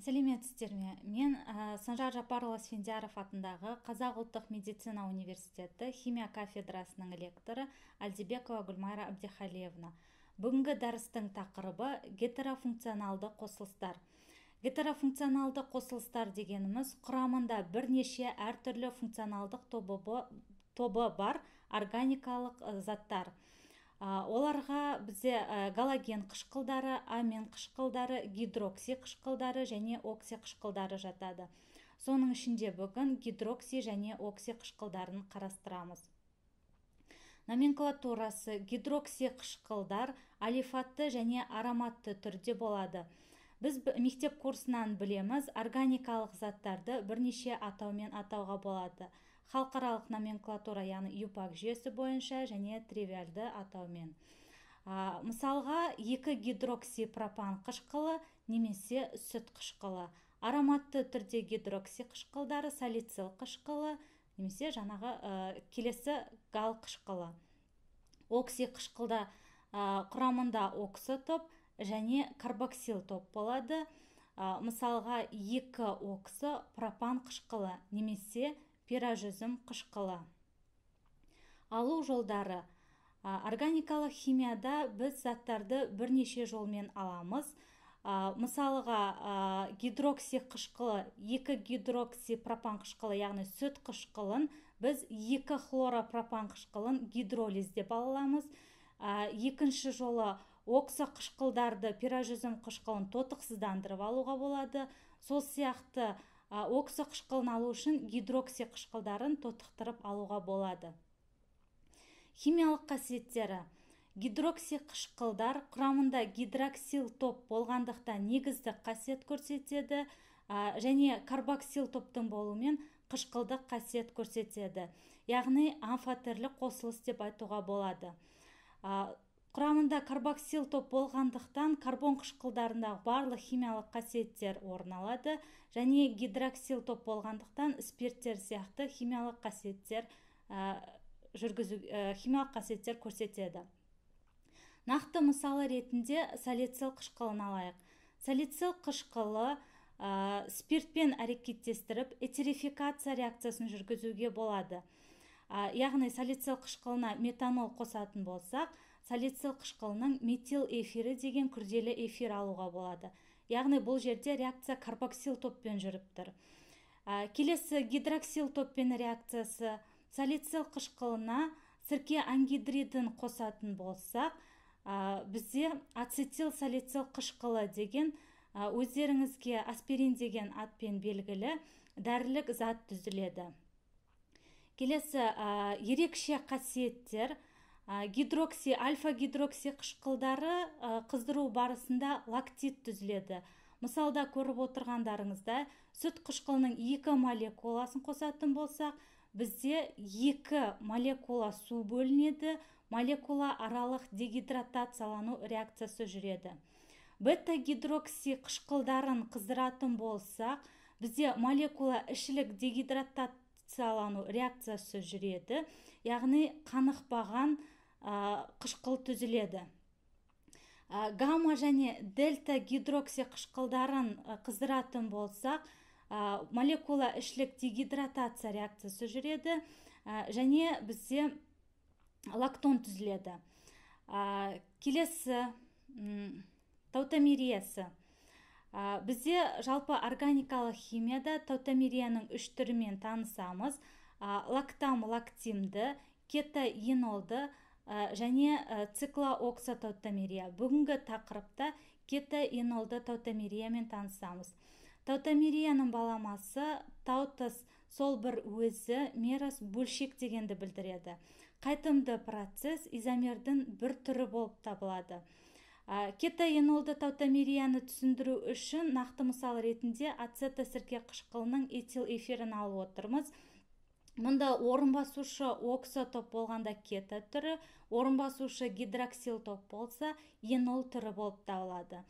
сәлеметсіздер ме? Мен ә, санжар жапарұлы асфендияров атындағы қазақ ұлттық медицина университеті химия кафедрасының лекторы әлдибекова гүлмайра әбдіхалиевна. Бүгінгі дәрістің тақырыбы гетерофункционалды қосылыстар. Гетерофункционалды қосылыстар дегеніміз құрамында бірнеше әртүрлі функционалдық тобы, тобы бар органикалық заттар. Оларға бізде галоген қышқылдары амин қышқылдары гидрокси қышқылдары және окси қышқылдары жатады. Соның ішінде бүгін гидрокси және окси қышқылдарын қарастырамыз. Номенклатурасы гидрокси қышқылдар алифатты және ароматты түрде болады. Біз мектеп курсынан білеміз органикалық заттарды бірнеше атаумен атауға болады. Халықаралық номенклатура яғни юпак жүйесі бойынша және тривиальды атаумен. А, мысалға екі гидроксипропан қышқылы немесе сүт қышқылы. Ароматты түрде гидрокси қышқылдары салицил қышқылы немесе жаңағы ә, келесі гал қышқылы. Окси қышқылда ә, құрамында оксо топ және карбоксил топ болады. Ә, мысалға екі оксо пропан қышқылы немесе пирожүзім қышқылы. Алу жолдары. Органикалық химияда біз заттарды бірнеше жолмен аламыз. Ә, мысалға ә, гидрокси қышқылы екі гидрокси пропан қышқылы яғни сүт қышқылын біз екі хлоропропан қышқылын гидролиз деп аламыз. Ә, екінші жолы оксо қышқылдарды пирожүзім қышқылын тотықсыздандырып алуға болады. Сол сияқты оксо қышқылын алу үшін гидрокси қышқылдарын тотықтырып алуға болады. Химиялық қасиеттері. Гидрокси қышқылдар құрамында гидроксил топ болғандықтан негіздік қасиет көрсетеді және карбоксил топтың болуымен қышқылдық қасиет көрсетеді. Яғни амфотерлік қосылыс деп айтуға болады. Құрамында карбоксил топ болғандықтан карбон қышқылдарындағы барлық химиялық қасиеттер орын алады және гидроксил топ болғандықтан спирттер сияқты химиялық қасиеттер ә, жүргізу ә, химиялық қасиеттер көрсетеді. Нақты мысалы ретінде салицил қышқылын алайық. Салицил қышқылы ә, спиртпен әрекеттестіріп этерификация реакциясын жүргізуге болады. Ә, яғни салицил қышқылына метанол қосатын болсақ салицил қышқылының метил эфирі деген күрделі эфир алуға болады. Яғни бұл жерде реакция карбоксил топпен жүріп тұр. Ә, келесі гидроксил топпен реакциясы. Салицил қышқылына сірке ангидридін қосатын болсақ ә, бізде ацетил салицил қышқылы деген өздеріңізге аспирин деген атпен белгілі дәрілік зат түзіледі. Келесі ә, ерекше қасиеттер. Гидрокси альфа гидрокси қышқылдары қыздыру барысында лактит түзіледі. Мысалда көріп отырғандарыңызда сүт қышқылының екі молекуласын қосатын болсақ бізде екі молекула су бөлінеді молекула аралық дегидратациялану реакциясы жүреді. Бета гидрокси қышқылдарын қыздыратын болсақ бізде молекула ішілік дегидратациялану реакциясы жүреді яғни қанықпаған қышқыл түзіледі. Гамма және дельта гидрокси қышқылдарын қыздыратын болсақ молекула ішілік дегидратация реакциясы жүреді және бізде лактон түзіледі. Келесі таутомериясы бізде жалпы органикалық химияда таутомерияның үш түрімен танысамыз. Лактам лактимді кетаинолды Ә, және ә, циклооксотаутомерия бүгінгі тақырыпта кетаинолды таутомериямен танысамыз. Таутомерияның баламасы таутос сол бір өзі мерос бөлшек дегенді білдіреді. Қайтымды процесс изомердің бір түрі болып табылады. Ә, кетаинолды таутомерияны түсіндіру үшін нақты мысал ретінде ацетосірке қышқылының этил эфирін алып отырмыз. Мұнда орын басушы оксо топ болғанда кета түрі орын басушы гидроксил топ болса енол түрі болып табылады.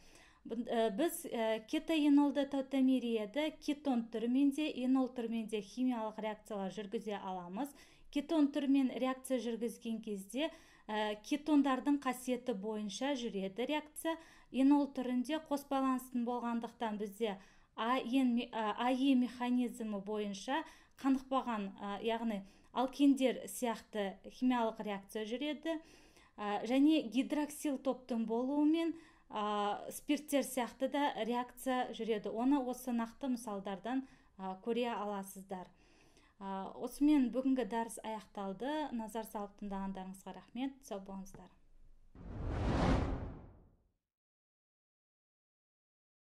Э, біз ә, кетоенолды таутомерияда кетон түрімен де енол түрімен де химиялық реакциялар жүргізе аламыз. Кетон түрімен реакция жүргізген кезде ә, кетондардың қасиеті бойынша жүреді реакция. Енол түрінде қос байланыстың болғандықтан бізде аe механизмі бойынша қанықпаған яғни алкендер сияқты химиялық реакция жүреді және гидроксил топтың болуымен спирттер сияқты да реакция жүреді. Оны осы нақты мысалдардан көре аласыздар. Осымен бүгінгі дәріс аяқталды. Назар салып тыңдағандарыңызға рахмет. Сау болыңыздар.